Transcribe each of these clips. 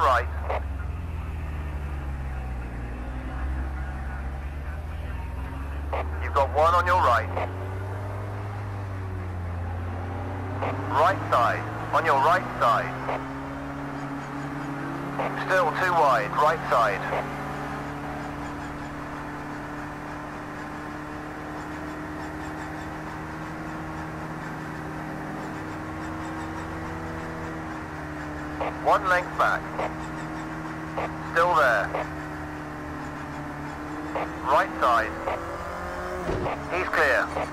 Right. You've got one on your right. Right side. On your right side. Still too wide. Right side. One length back. Still there. Right side. He's clear.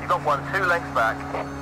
You got one two lengths back.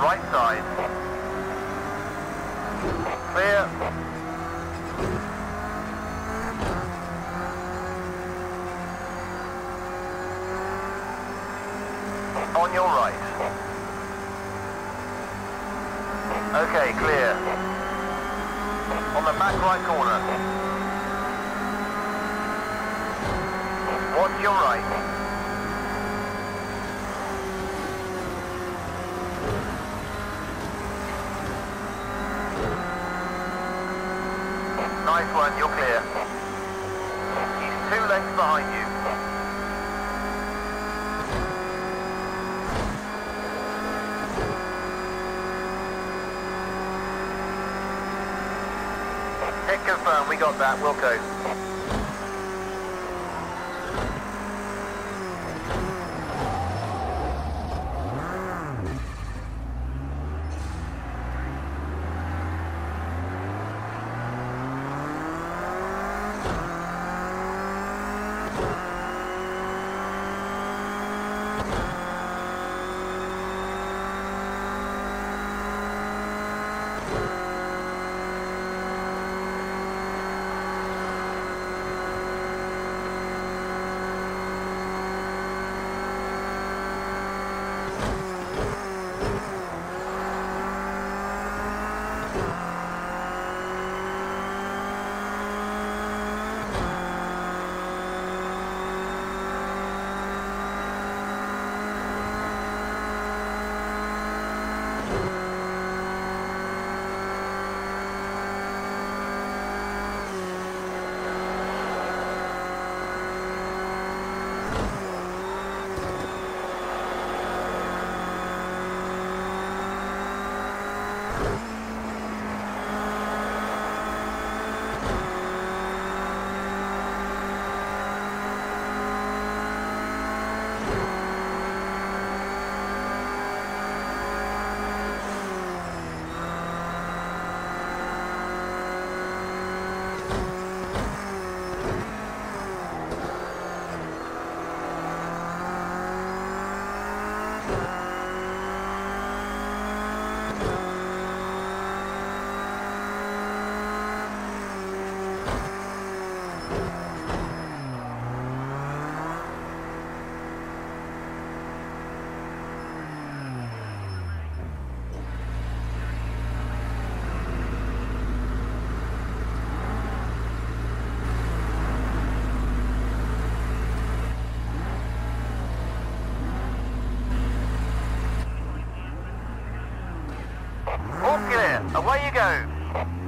Right side. Clear. On your right. Okay, clear. On the back right corner. Watch your right. Nice one, you're clear. He's two lengths behind you. Got that, we'll Away you go.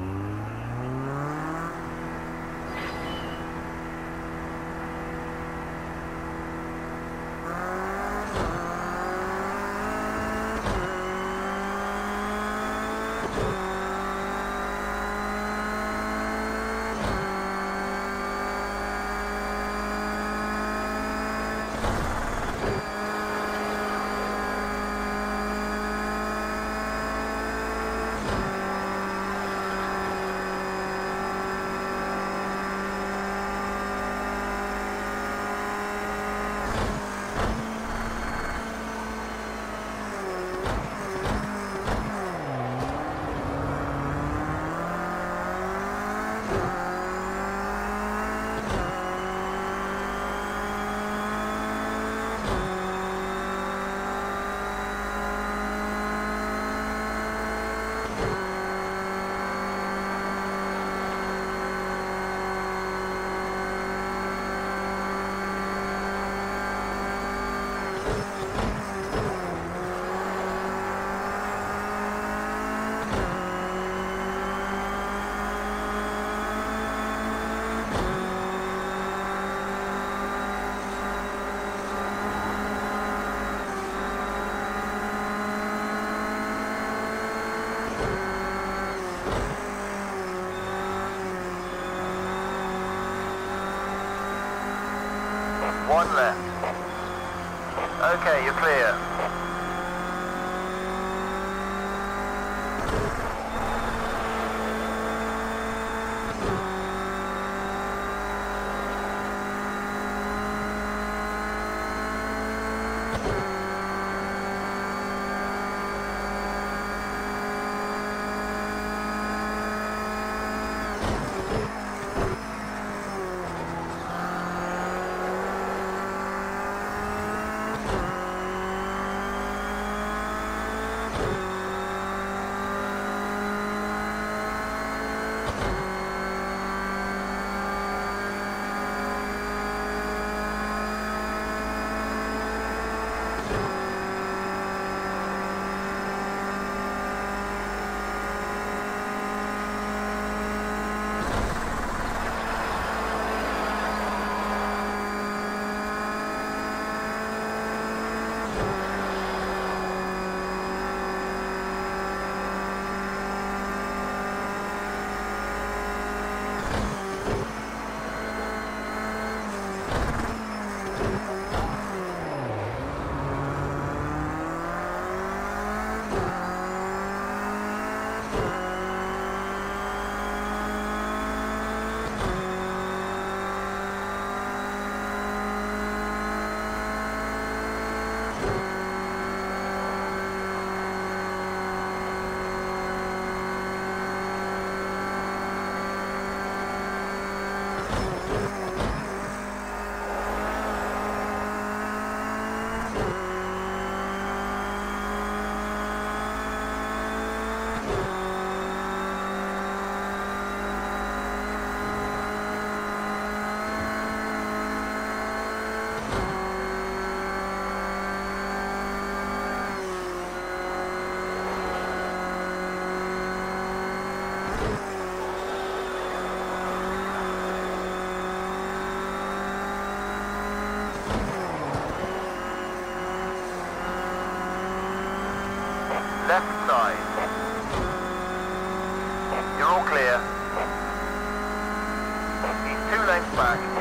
Lengths back.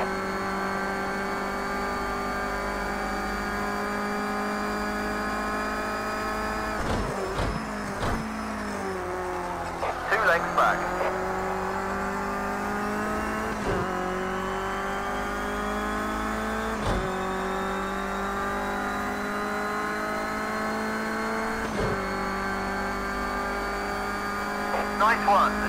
Nice one,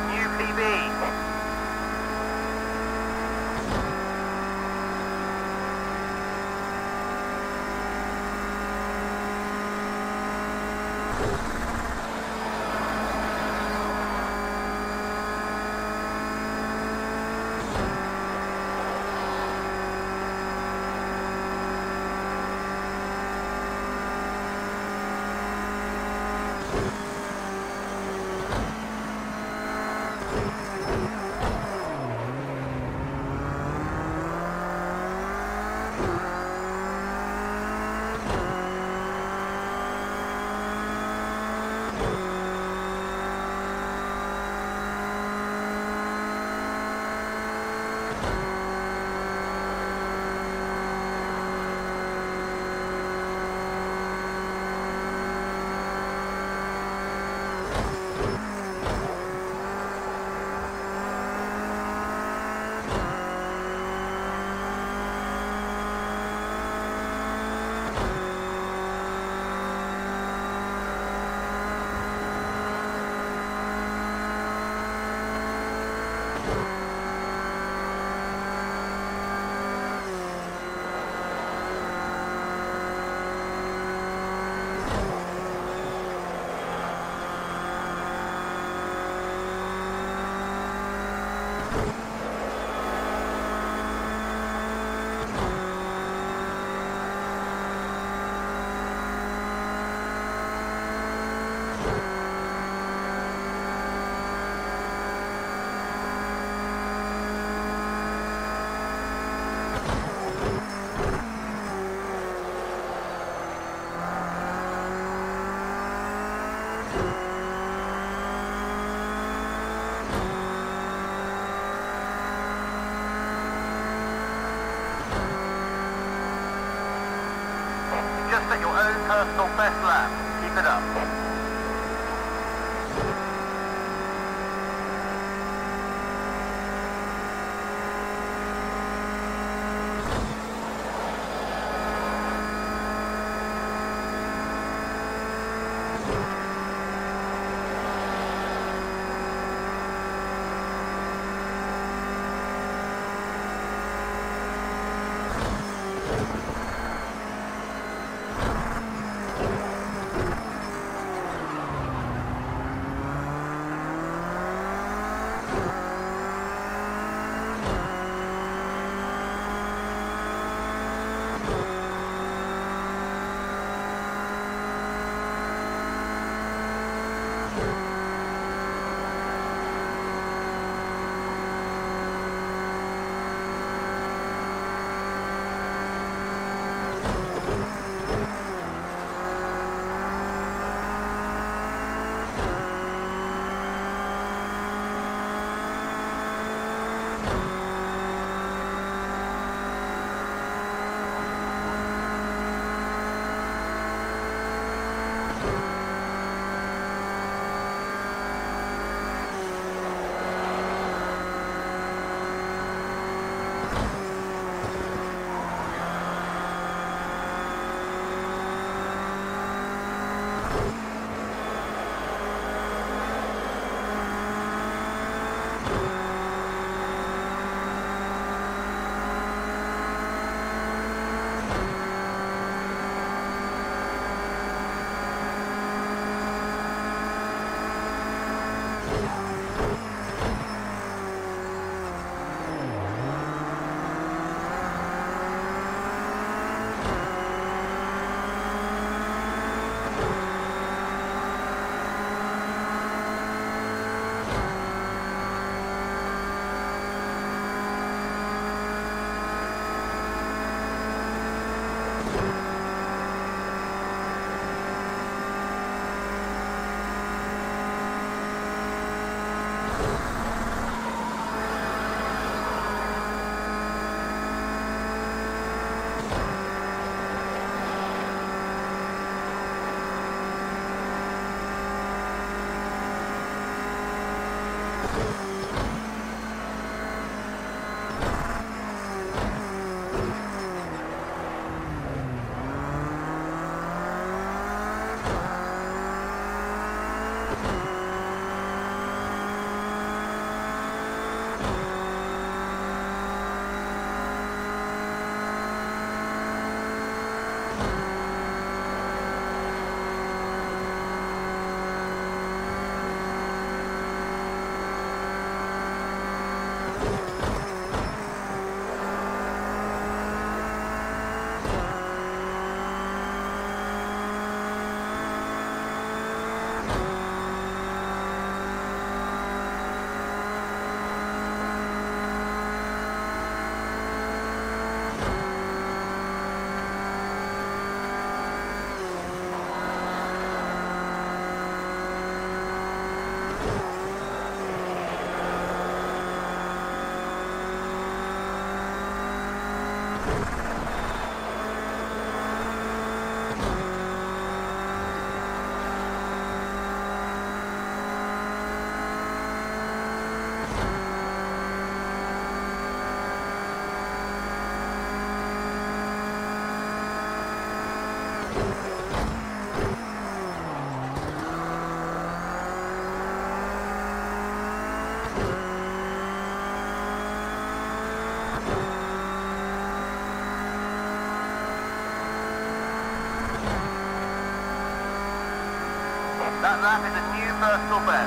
lap is a new personal.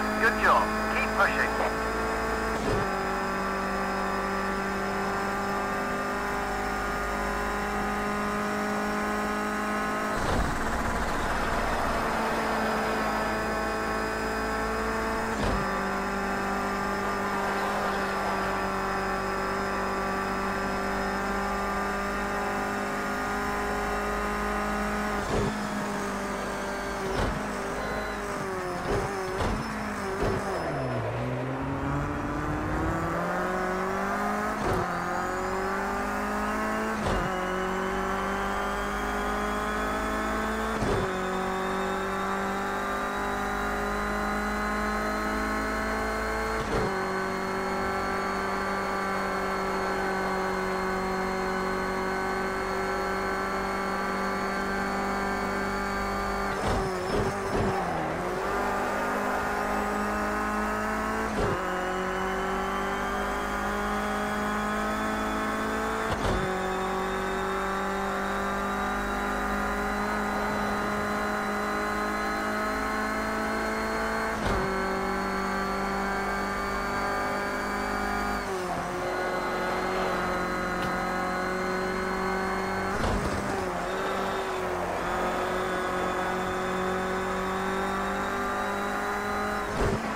Bye.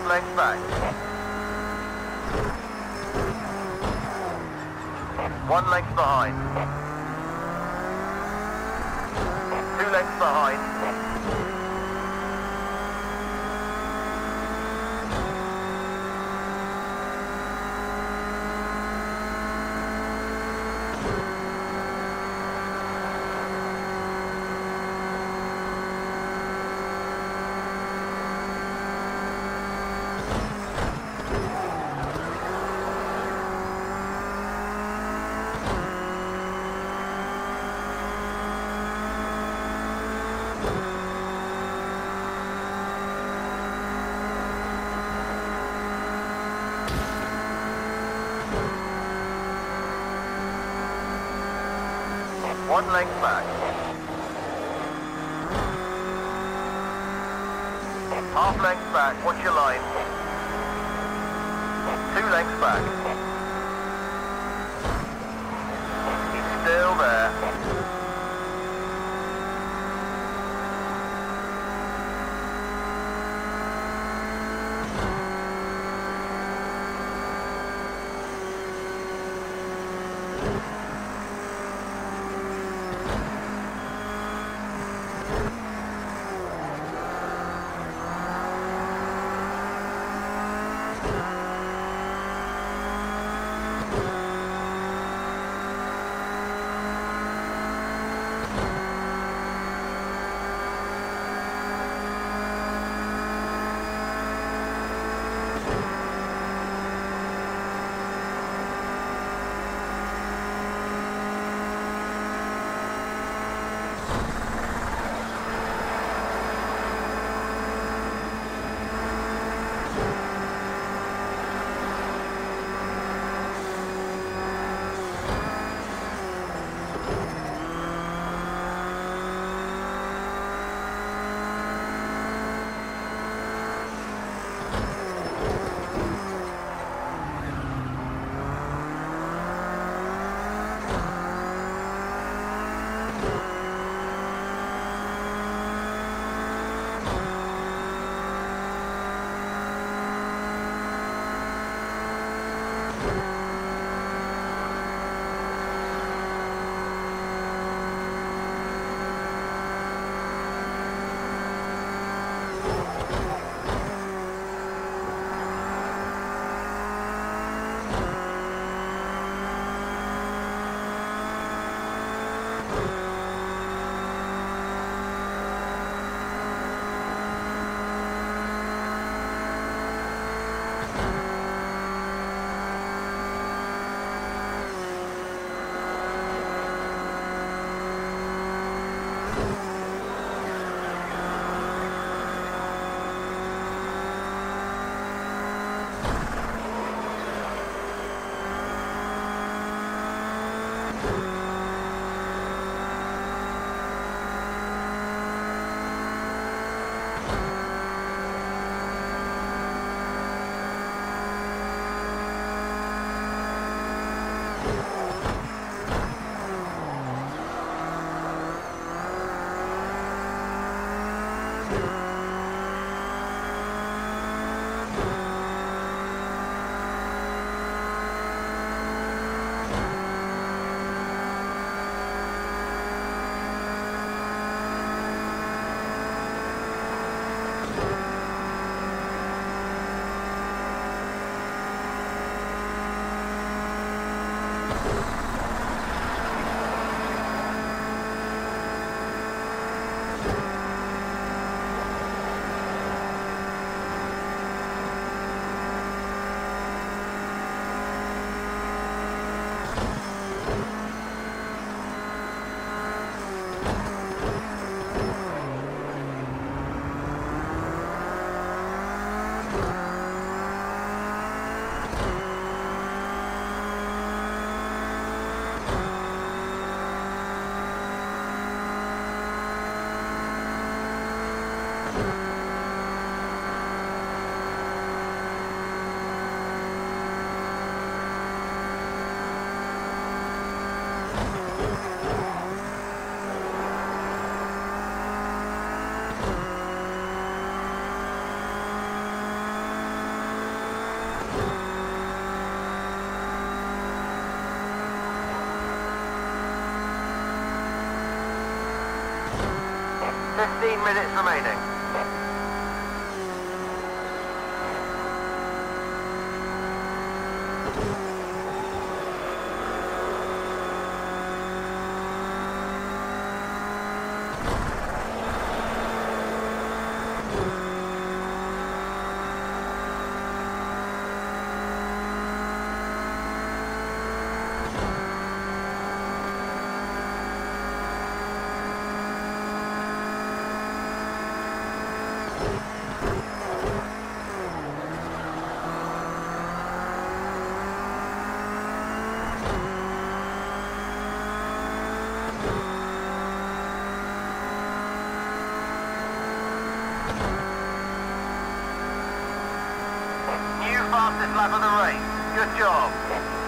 Half length back. 15 minutes remaining. Fastest lap of the race. Good job.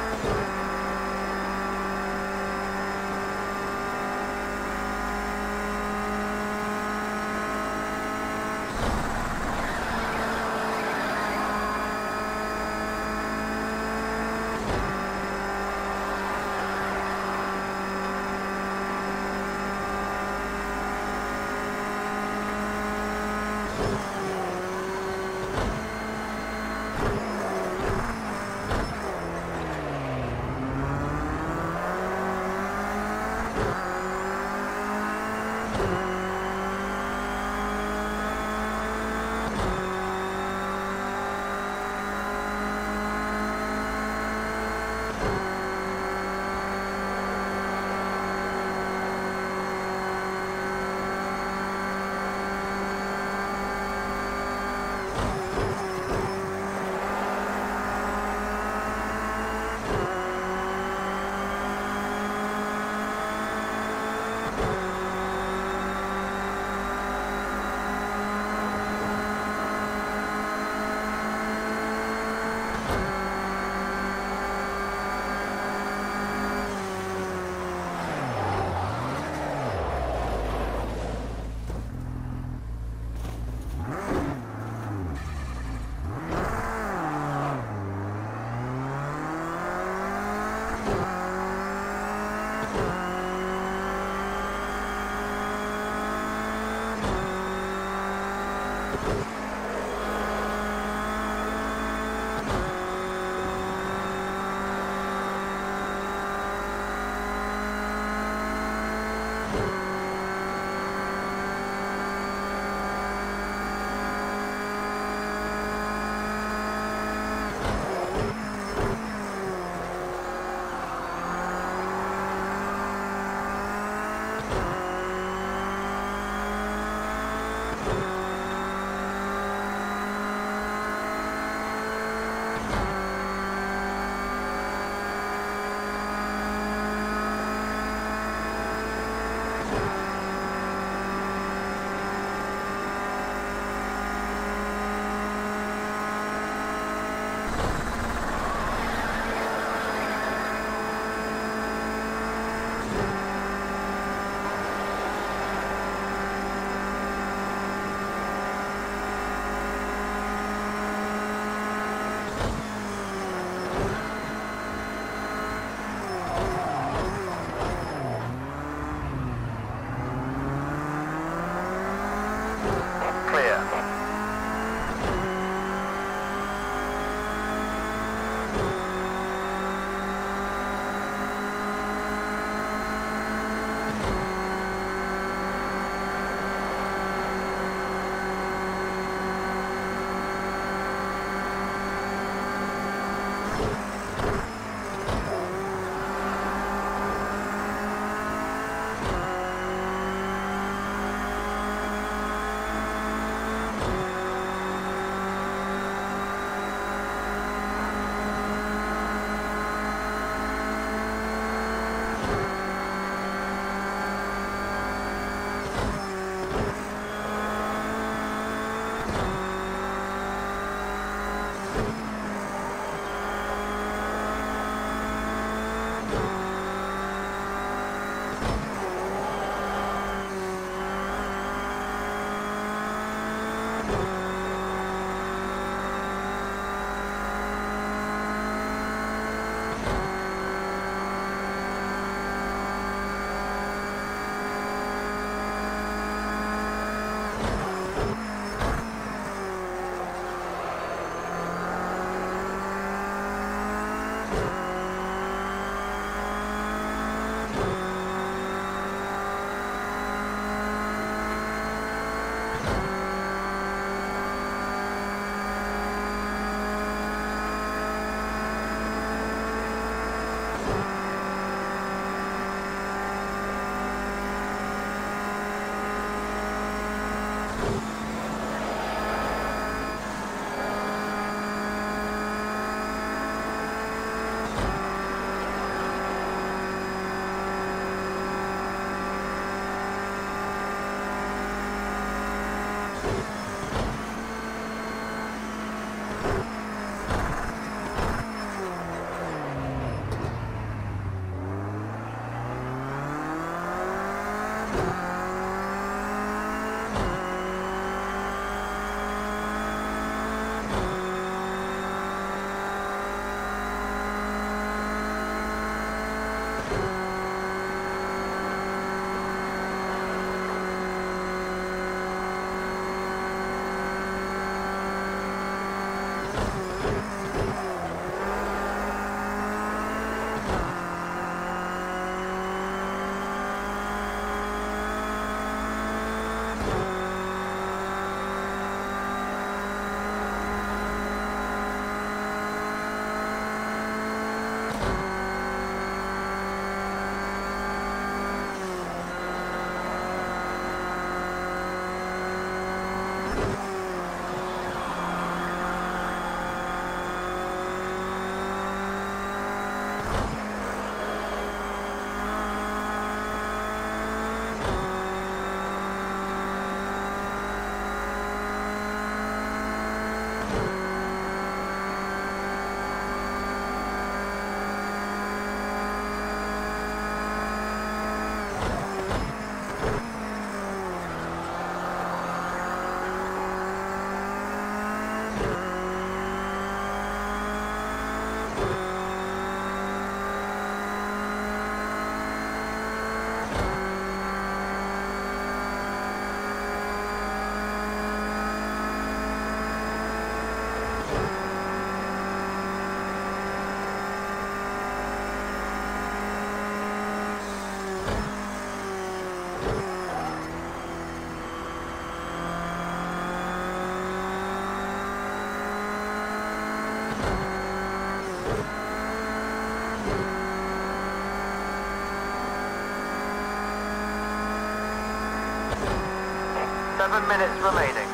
Seven minutes remaining.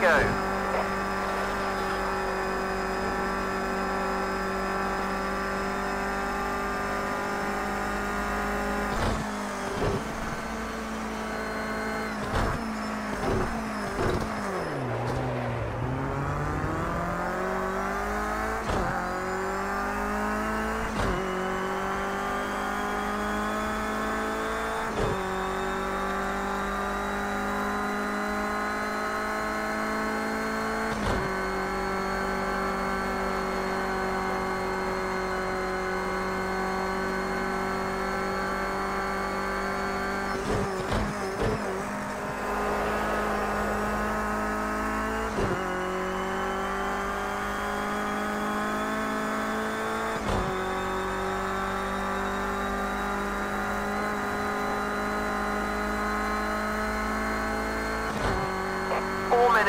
Go.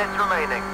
Minutes remaining.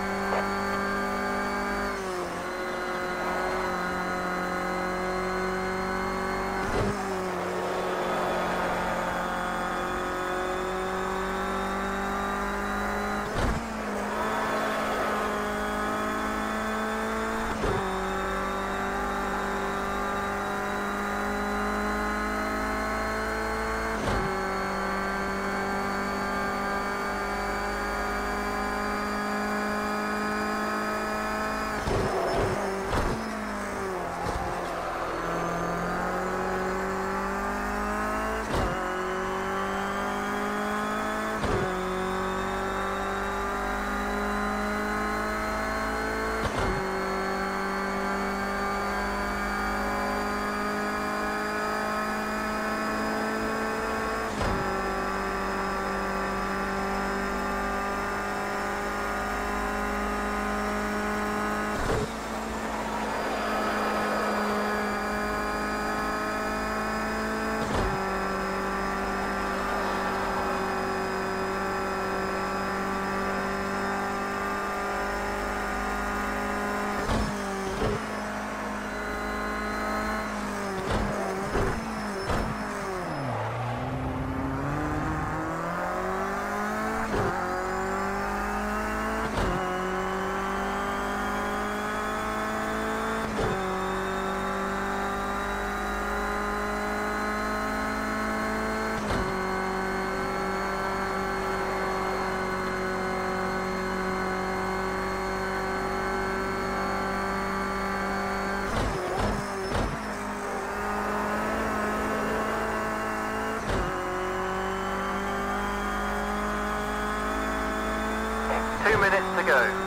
Two